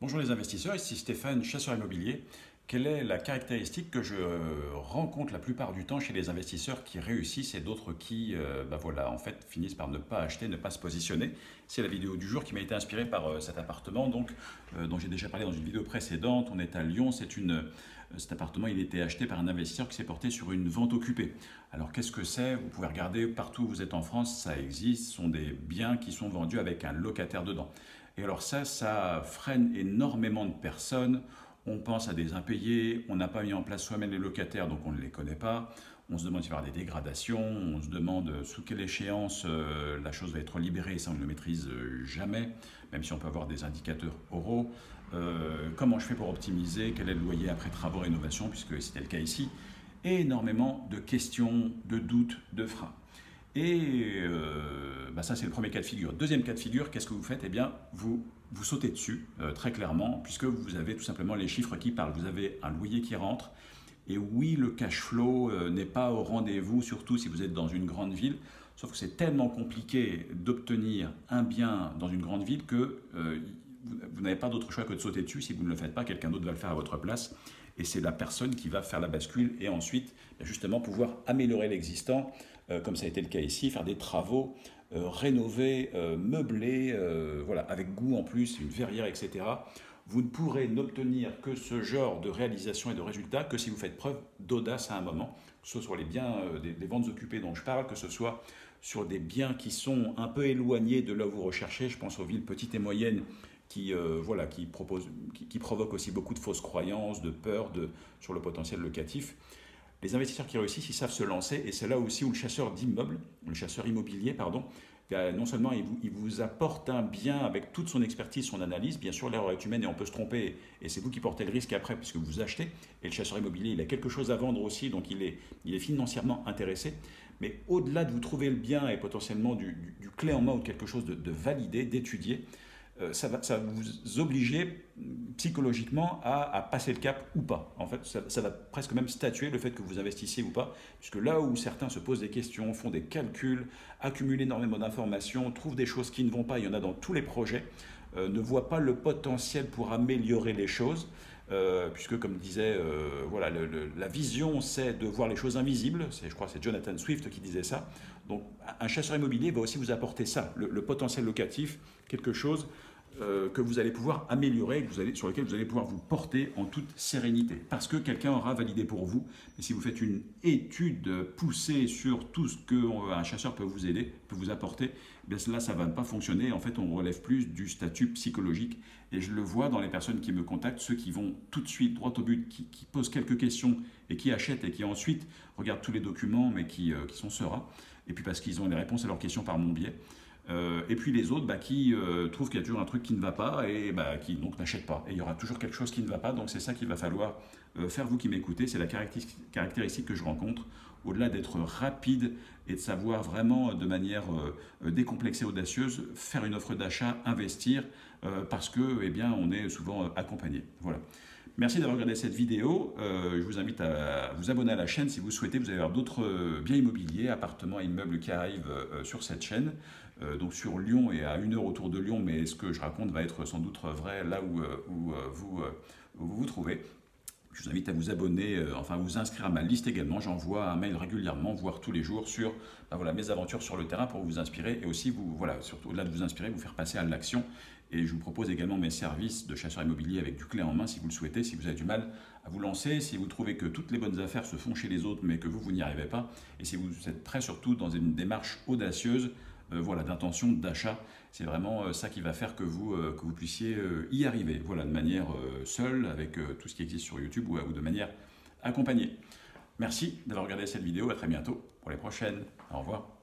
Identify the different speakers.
Speaker 1: Bonjour les investisseurs, ici Stéphane, chasseur immobilier. Quelle est la caractéristique que je rencontre la plupart du temps chez les investisseurs qui réussissent et d'autres qui, euh, bah voilà, en fait, finissent par ne pas acheter, ne pas se positionner? C'est la vidéo du jour qui m'a été inspirée par euh, cet appartement, donc, euh, dont j'ai déjà parlé dans une vidéo précédente. On est à Lyon, c'est une, cet appartement, il a été acheté par un investisseur qui s'est porté sur une vente occupée. Alors qu'est-ce que c'est? Vous pouvez regarder partout où vous êtes en France, ça existe. Ce sont des biens qui sont vendus avec un locataire dedans. Et alors ça, ça freine énormément de personnes. On pense à des impayés, on n'a pas mis en place soi-même les locataires, donc on ne les connaît pas. On se demande s'il va y avoir des dégradations, on se demande sous quelle échéance euh, la chose va être libérée, et ça on ne le maîtrise euh, jamais, même si on peut avoir des indicateurs oraux. Euh, comment je fais pour optimiser? Quel est le loyer après travaux, rénovation, puisque c'était le cas ici? Énormément de questions, de doutes, de freins. Et euh, bah ça, c'est le premier cas de figure. Deuxième cas de figure, qu'est-ce que vous faites? Eh bien, vous, vous sautez dessus, euh, très clairement, puisque vous avez tout simplement les chiffres qui parlent. Vous avez un loyer qui rentre. Et oui, le cash flow euh, n'est pas au rendez-vous, surtout si vous êtes dans une grande ville. Sauf que c'est tellement compliqué d'obtenir un bien dans une grande ville que vous, n'avez pas d'autre choix que de sauter dessus. Si vous ne le faites pas, quelqu'un d'autre va le faire à votre place. Et c'est la personne qui va faire la bascule et ensuite, justement, pouvoir améliorer l'existant, comme ça a été le cas ici, faire des travaux, euh, rénover, euh, meubler, voilà, avec goût en plus, une verrière, etc. Vous ne pourrez n'obtenir que ce genre de réalisation et de résultats que si vous faites preuve d'audace à un moment, que ce soit les biens, des, ventes occupées dont je parle, que ce soit sur des biens qui sont un peu éloignés de là où vous recherchez, je pense aux villes petites et moyennes qui, euh, voilà, qui, propose, qui, provoque aussi beaucoup de fausses croyances, de peur de, sur le potentiel locatif. Les investisseurs qui réussissent, ils savent se lancer, et c'est là aussi où le chasseur d'immeubles, le chasseur immobilier, pardon, non seulement il vous, apporte un bien avec toute son expertise, son analyse, bien sûr l'erreur est humaine et on peut se tromper, et c'est vous qui portez le risque après puisque vous achetez, et le chasseur immobilier il a quelque chose à vendre aussi, donc il est, il est financièrement intéressé, mais au-delà de vous trouver le bien et potentiellement du, clé en main ou quelque chose de, de validé, d'étudier, euh, ça va, vous obliger psychologiquement à, passer le cap ou pas. En fait, ça, va presque même statuer le fait que vous investissiez ou pas, puisque là où certains se posent des questions, font des calculs, accumulent énormément d'informations, trouvent des choses qui ne vont pas, il y en a dans tous les projets, euh, ne voient pas le potentiel pour améliorer les choses. Euh, puisque comme disait, voilà, la vision c'est de voir les choses invisibles, je crois c'est Jonathan Swift qui disait ça, donc un chasseur immobilier va aussi vous apporter ça, le potentiel locatif, quelque chose euh, que vous allez pouvoir améliorer, sur lequel vous allez pouvoir vous porter en toute sérénité. Parce que quelqu'un aura validé pour vous. Mais si vous faites une étude poussée sur tout ce qu'un chasseur peut vous aider, peut vous apporter, eh bien là, ça ne va pas fonctionner. En fait, on relève plus du statut psychologique. Et je le vois dans les personnes qui me contactent, ceux qui vont tout de suite droit au but, qui, posent quelques questions et qui achètent et qui ensuite regardent tous les documents, mais qui, euh, qui sont sereins. Et puis parce qu'ils ont les réponses à leurs questions par mon biais. Euh, et puis les autres bah, qui euh, trouvent qu'il y a toujours un truc qui ne va pas et bah, qui donc n'achètent pas. Et il y aura toujours quelque chose qui ne va pas, donc c'est ça qu'il va falloir euh, faire vous qui m'écoutez. C'est la caractéristique que je rencontre, au-delà d'être rapide et de savoir vraiment de manière décomplexée, audacieuse, faire une offre d'achat, investir, parce que eh bien, on est souvent accompagné. Voilà. Merci d'avoir regardé cette vidéo. je vous invite à vous abonner à la chaîne si vous souhaitez. Vous allez avoir d'autres biens immobiliers, appartements, immeubles qui arrivent sur cette chaîne. Euh, donc sur Lyon et à une heure autour de Lyon, mais ce que je raconte va être sans doute vrai là où, euh, euh, vous, vous trouvez. Je vous invite à vous abonner, enfin à vous inscrire à ma liste également. J'envoie un mail régulièrement, voire tous les jours, sur ben voilà, mes aventures sur le terrain pour vous inspirer et aussi, vous, voilà, surtout au-delà de vous inspirer, vous faire passer à l'action. Et je vous propose également mes services de chasseur immobilier avec du clé en main si vous le souhaitez, si vous avez du mal à vous lancer, si vous trouvez que toutes les bonnes affaires se font chez les autres mais que vous, vous n'y arrivez pas, et si vous êtes prêt surtout dans une démarche audacieuse euh, voilà, d'intention d'achat. C'est vraiment euh, ça qui va faire que vous, euh, que vous puissiez y arriver, voilà, de manière seule, avec tout ce qui existe sur YouTube ou, ou de manière accompagnée. Merci d'avoir regardé cette vidéo, à très bientôt pour les prochaines. Au revoir.